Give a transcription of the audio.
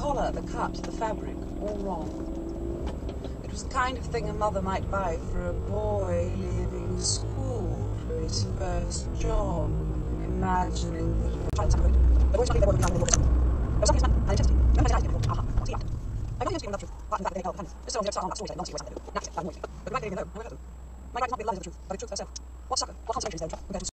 collar, the cut, the fabric, all wrong. It was the kind of thing a mother might buy for a boy leaving school for his first job, imagining that... My God is not being the of the truth, but the truth herself. What sucker, what consolation is there to